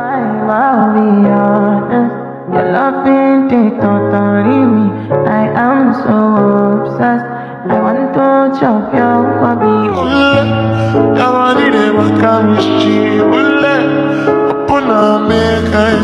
I'll be honest. Your loving they totally me. I am so obsessed. I want to chop your body. Ule, yawani de makamishi Ule, upuna make I see